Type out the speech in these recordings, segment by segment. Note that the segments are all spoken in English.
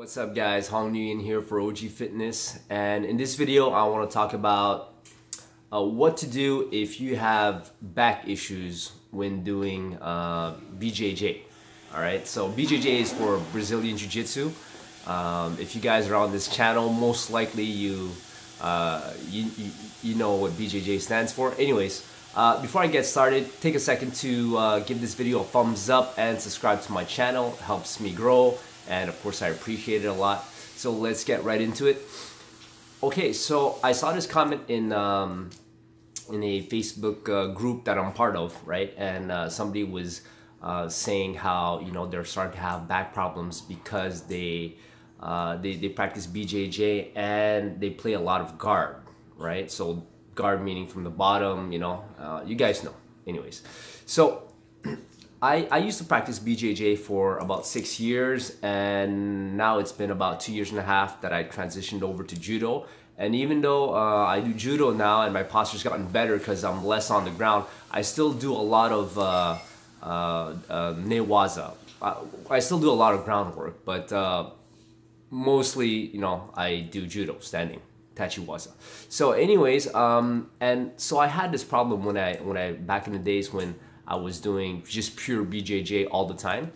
What's up guys, Hong Nguyen here for OG Fitness and in this video I want to talk about uh, what to do if you have back issues when doing uh, BJJ. Alright, so BJJ is for Brazilian Jiu-Jitsu. Um, if you guys are on this channel, most likely you, uh, you, you, you, know what BJJ stands for. Anyways, uh, before I get started, take a second to uh, give this video a thumbs up and subscribe to my channel. It helps me grow and of course I appreciate it a lot. So let's get right into it. Okay, so I saw this comment in um, in a Facebook uh, group that I'm part of, right? And uh, somebody was uh, saying how you know they're starting to have back problems because they uh, they they practice BJJ and they play a lot of guard, right? So guard meaning from the bottom, you know, uh, you guys know. Anyways, so I, I used to practice BJJ for about six years and now it's been about two years and a half that I transitioned over to Judo. And even though uh, I do Judo now and my posture's gotten better because I'm less on the ground, I still do a lot of uh, uh, uh, newaza. I, I, still do a lot of groundwork, but uh, mostly, you know, I do Judo, standing. Tachiwaza. So anyways, um, and so I had this problem when I, when I, back in the days when I was doing just pure BJJ all the time.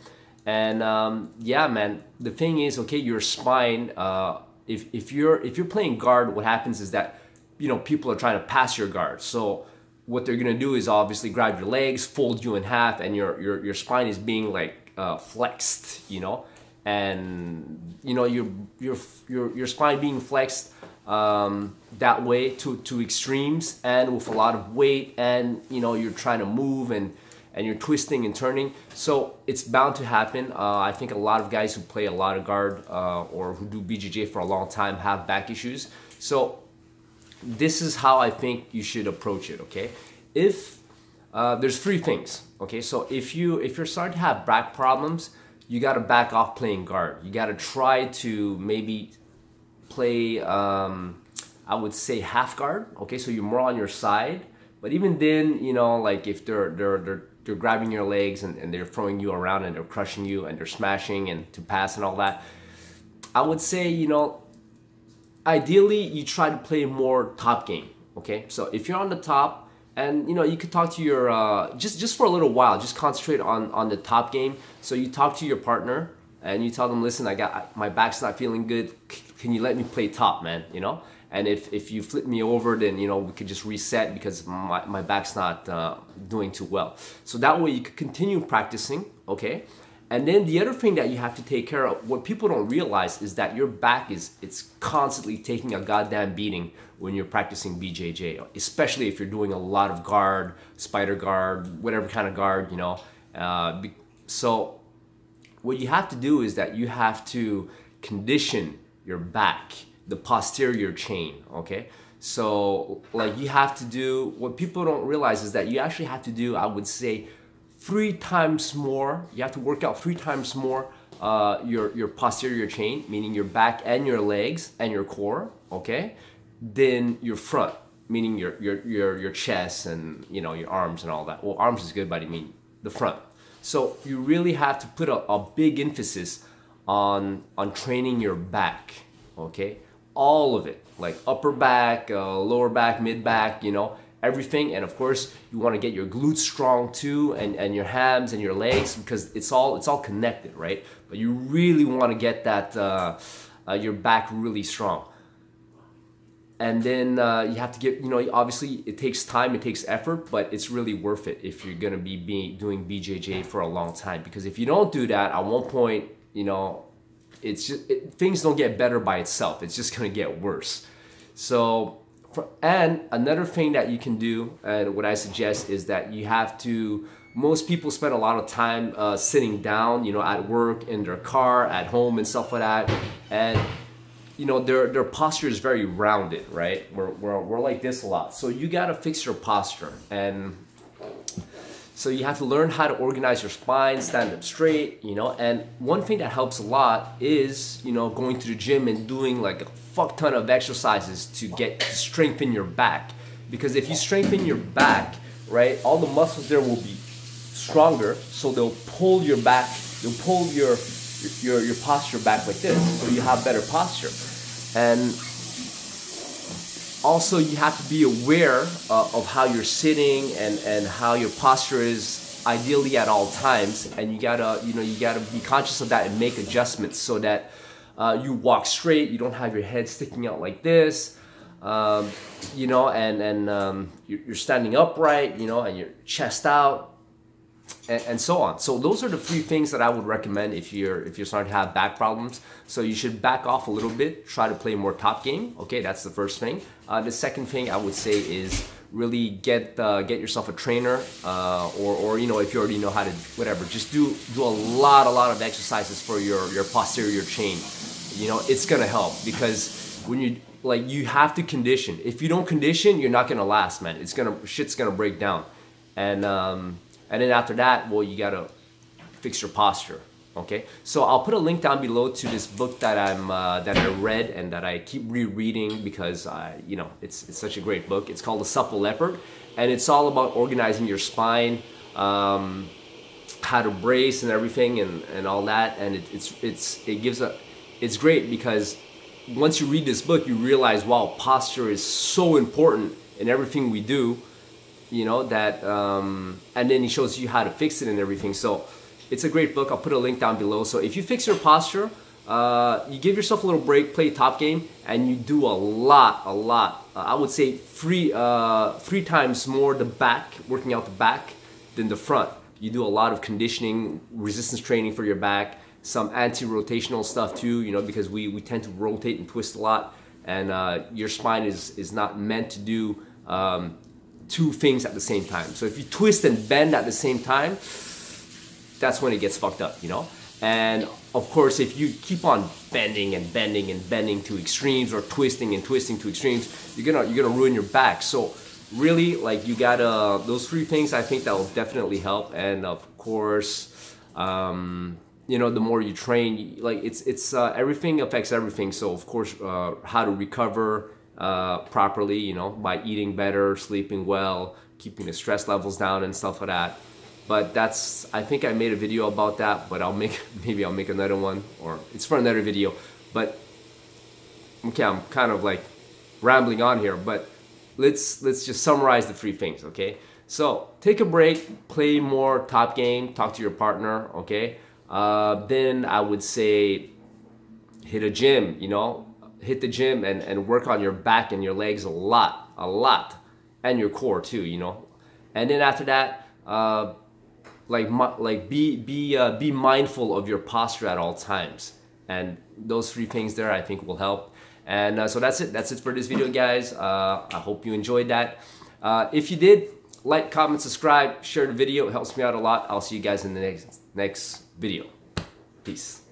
And um, yeah, man, the thing is, okay, your spine, uh, if, if, you're, if you're playing guard, what happens is that, you know, people are trying to pass your guard. So what they're gonna do is obviously grab your legs, fold you in half, and your, your, your spine is being like uh, flexed, you know? And, you know, your, your, your, your spine being flexed um, that way to, to extremes and with a lot of weight and, you know, you're trying to move and and you're twisting and turning. So it's bound to happen. Uh, I think a lot of guys who play a lot of guard uh, or who do BJJ for a long time have back issues. So this is how I think you should approach it, okay? If uh, there's three things, okay? So if you if you're starting to have back problems, you got to back off playing guard. You got to try to maybe play, um, I would say half guard, okay? So you're more on your side. But even then, you know, like if they're they're they're they're grabbing your legs and, and they're throwing you around and they're crushing you and they're smashing and to pass and all that. I would say, you know, ideally you try to play more top game. Okay, so if you're on the top and you know you could talk to your uh, just just for a little while, just concentrate on on the top game. So you talk to your partner and you tell them, listen, I got my back's not feeling good. Can you let me play top, man? You know, and if, if you flip me over, then you know we could just reset because my, my back's not uh, doing too well. So that way you could continue practicing, okay? And then the other thing that you have to take care of, what people don't realize is that your back is it's constantly taking a goddamn beating when you're practicing BJJ, especially if you're doing a lot of guard, spider guard, whatever kind of guard, you know. Uh, so what you have to do is that you have to condition your back the posterior chain, okay? So like you have to do, what people don't realize is that you actually have to do, I would say, three times more, you have to work out three times more uh, your, your posterior chain, meaning your back and your legs and your core, okay? Than your front, meaning your, your, your, your chest and you know your arms and all that. Well, arms is good, but I mean the front. So you really have to put a, a big emphasis on, on training your back, okay? All of it, like upper back, uh, lower back, mid back, you know, everything. And of course, you want to get your glutes strong too, and, and your hams and your legs because it's all it's all connected, right? But you really want to get that uh, uh, your back really strong. And then uh, you have to get, you know, obviously it takes time, it takes effort, but it's really worth it if you're gonna be being, doing BJJ for a long time. Because if you don't do that, at one point, you know, it's just it, things don't get better by itself. It's just gonna get worse. So, for, and another thing that you can do, and what I suggest is that you have to. Most people spend a lot of time uh, sitting down, you know, at work, in their car, at home, and stuff like that, and you know their their posture is very rounded, right? We're, we're, we're like this a lot, so you gotta fix your posture and so you have to learn how to organize your spine, stand up straight, you know. And one thing that helps a lot is, you know, going to the gym and doing like a fuck ton of exercises to get to strengthen your back. Because if you strengthen your back, right, all the muscles there will be stronger, so they'll pull your back, they'll pull your your, your posture back like this so you have better posture and also you have to be aware uh, of how you're sitting and, and how your posture is ideally at all times. And you gotta you know you gotta be conscious of that and make adjustments so that uh, you walk straight you don't have your head sticking out like this um, you know and and um, you're standing upright you know and your chest out and, and, so on. So those are the three things that I would recommend if you're if you're starting to have back problems. So you should back off a little bit, try to play more top game. Okay, that's the first thing. Uh, the second thing I would say is really get uh, get yourself a trainer, uh, or or you know if you already know how to whatever, just do do a lot a lot of exercises for your your posterior chain. You know it's gonna help because when you like you have to condition. If you don't condition, you're not gonna last, man. It's gonna shit's gonna break down, and um, and then after that, well, you gotta fix your posture. Okay, so I'll put a link down below to this book that I'm uh, that I read and that I keep rereading because I, you know, it's it's such a great book. It's called The Supple Leopard, and it's all about organizing your spine, um, how to brace and everything, and, and all that. And it, it's it's it gives a, it's great because once you read this book, you realize wow, posture is so important in everything we do you know that um, and then he shows you how to fix it and everything. So it's a great book. I'll put a link down below. So if you fix your posture uh, you give yourself a little break play top game and you do a lot a lot uh, i would say three uh, three times more the back working out the back than the front. You do a lot of conditioning resistance training for your back some anti-rotational stuff too you know because we, we tend to rotate and twist a lot. And uh, your spine is is not meant to do um, two things at the same time. So if you twist and bend at the same time, that's when it gets fucked up, you know? And of course, if you keep on bending and bending and bending to extremes or twisting and twisting to extremes, you're gonna you're gonna ruin your back. So really, like you gotta those three things. I think that will definitely help. And of course, um, you know, the more you train, like it's it's uh, everything affects everything. So of course, uh, how to recover uh, properly, you know, by eating better, sleeping well, keeping the stress levels down and stuff like that. But that's, I think I made a video about that, but I'll make, maybe I'll make another one or it's for another video. But, okay, I'm kind of like rambling on here, but let's, let's just summarize the three things, okay? So take a break, play more top game, talk to your partner, okay? Uh, then I would say hit a gym, you know, hit the gym and, and work on your back and your legs a lot, a lot, and your core too, you know. And then after that, uh, like like be be uh, be mindful of your posture at all times. And those three things there, I think, will help. And uh, so that's it. That's it for this video, guys. Uh, I hope you enjoyed that. Uh, if you did, like, comment, subscribe, share the video. It helps me out a lot. I'll see you guys in the next next video. Peace.